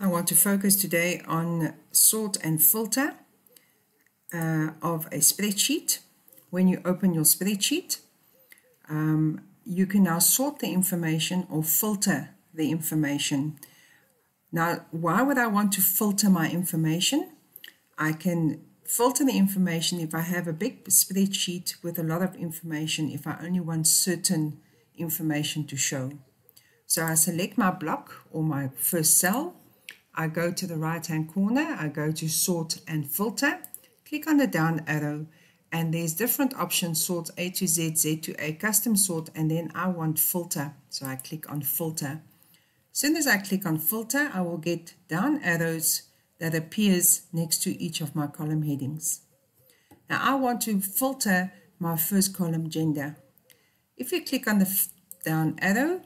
I want to focus today on sort and filter uh, of a spreadsheet. When you open your spreadsheet, um, you can now sort the information or filter the information. Now, why would I want to filter my information? I can filter the information if I have a big spreadsheet with a lot of information, if I only want certain information to show. So I select my block or my first cell I go to the right hand corner, I go to sort and filter, click on the down arrow and there's different options sort A to Z, Z to A, custom sort and then I want filter. So I click on filter. As soon as I click on filter, I will get down arrows that appears next to each of my column headings. Now I want to filter my first column gender. If you click on the down arrow,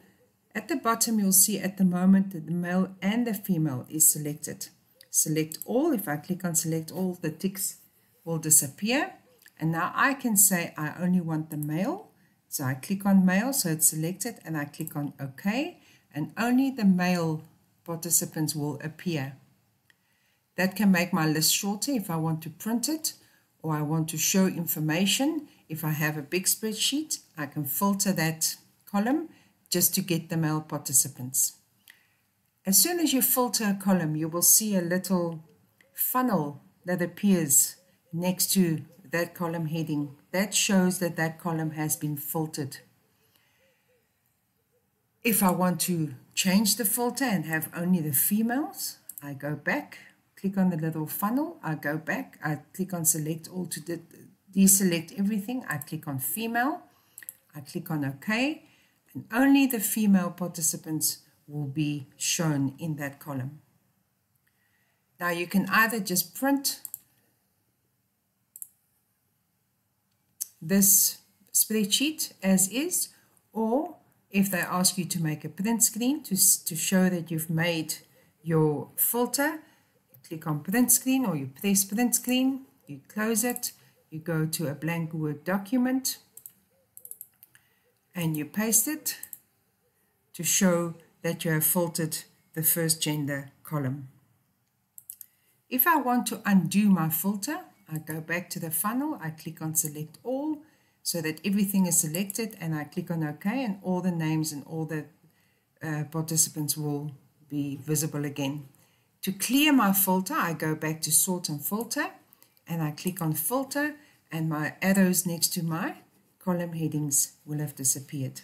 at the bottom, you'll see at the moment that the male and the female is selected. Select all. If I click on select all, the ticks will disappear. And now I can say I only want the male. So I click on male, so it's selected, and I click on OK. And only the male participants will appear. That can make my list shorter if I want to print it or I want to show information. If I have a big spreadsheet, I can filter that column just to get the male participants. As soon as you filter a column, you will see a little funnel that appears next to that column heading. That shows that that column has been filtered. If I want to change the filter and have only the females, I go back, click on the little funnel, I go back, I click on select all to de deselect everything, I click on female, I click on OK, and only the female participants will be shown in that column. Now you can either just print this spreadsheet as is or if they ask you to make a print screen to, to show that you've made your filter, you click on print screen or you press print screen, you close it, you go to a blank Word document, and you paste it to show that you have filtered the first gender column. If I want to undo my filter, I go back to the funnel, I click on select all so that everything is selected and I click on OK and all the names and all the uh, participants will be visible again. To clear my filter, I go back to sort and filter and I click on filter and my arrows next to my column headings will have disappeared.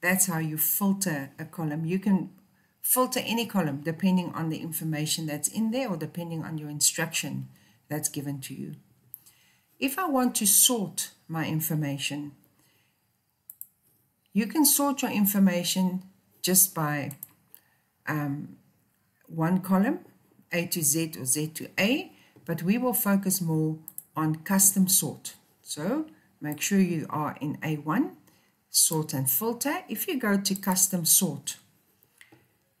That's how you filter a column. You can filter any column depending on the information that's in there or depending on your instruction that's given to you. If I want to sort my information, you can sort your information just by um, one column, A to Z or Z to A, but we will focus more on custom sort. So make sure you are in A1, sort and filter. If you go to custom sort,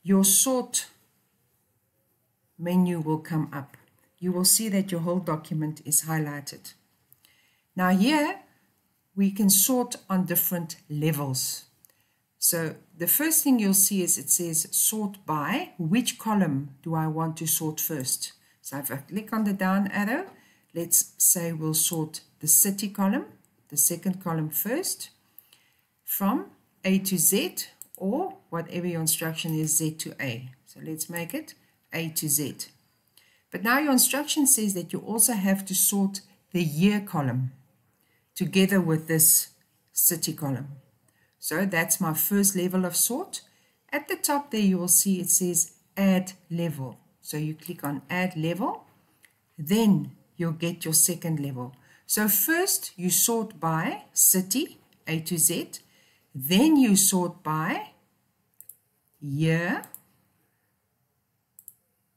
your sort menu will come up. You will see that your whole document is highlighted. Now here, we can sort on different levels. So the first thing you'll see is it says sort by, which column do I want to sort first? So if I click on the down arrow, let's say we'll sort the city column the second column first from A to Z or whatever your instruction is Z to A. So let's make it A to Z. But now your instruction says that you also have to sort the year column together with this city column. So that's my first level of sort. At the top there you will see it says add level. So you click on add level, then you'll get your second level. So first you sort by city, A to Z. Then you sort by year,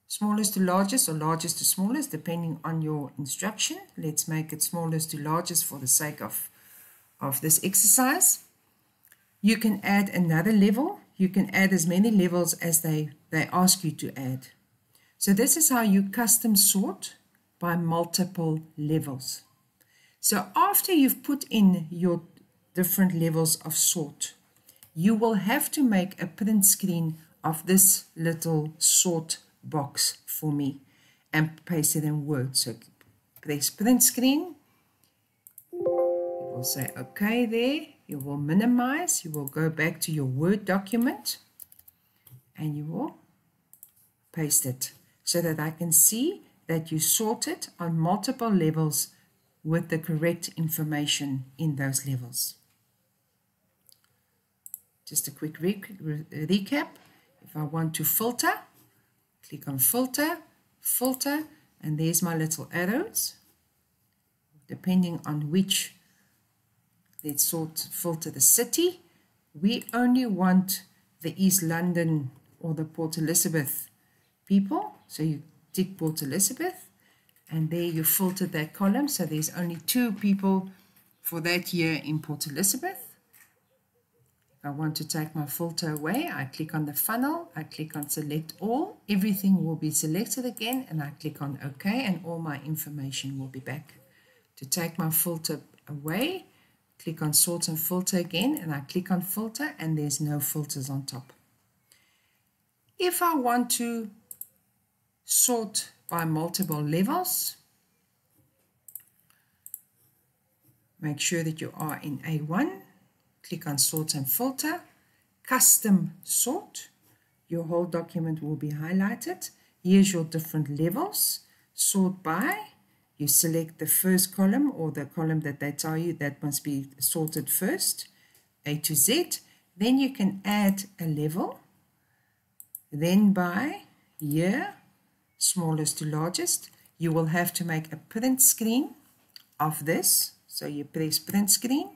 smallest to largest or largest to smallest, depending on your instruction. Let's make it smallest to largest for the sake of, of this exercise. You can add another level. You can add as many levels as they, they ask you to add. So this is how you custom sort by multiple levels. So after you've put in your different levels of sort, you will have to make a print screen of this little sort box for me and paste it in Word. So press print screen. You will say OK there. You will minimize. You will go back to your Word document and you will paste it so that I can see that you sort it on multiple levels with the correct information in those levels. Just a quick re re recap. If I want to filter, click on filter, filter, and there's my little arrows. Depending on which, let's sort filter the city. We only want the East London or the Port Elizabeth people. So you tick Port Elizabeth and there you filter that column. So there's only two people for that year in Port Elizabeth. I want to take my filter away, I click on the funnel, I click on select all, everything will be selected again and I click on OK and all my information will be back. To take my filter away, click on sort and filter again and I click on filter and there's no filters on top. If I want to sort by multiple levels, make sure that you are in A1 click on sort and filter, custom sort. Your whole document will be highlighted. Here's your different levels. Sort by, you select the first column or the column that they tell you that must be sorted first, A to Z. Then you can add a level. Then by year, smallest to largest, you will have to make a print screen of this. So you press print screen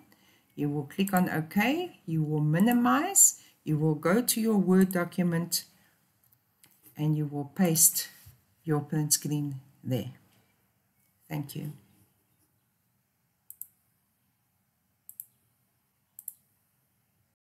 you will click on OK. You will minimize. You will go to your Word document and you will paste your print screen there. Thank you.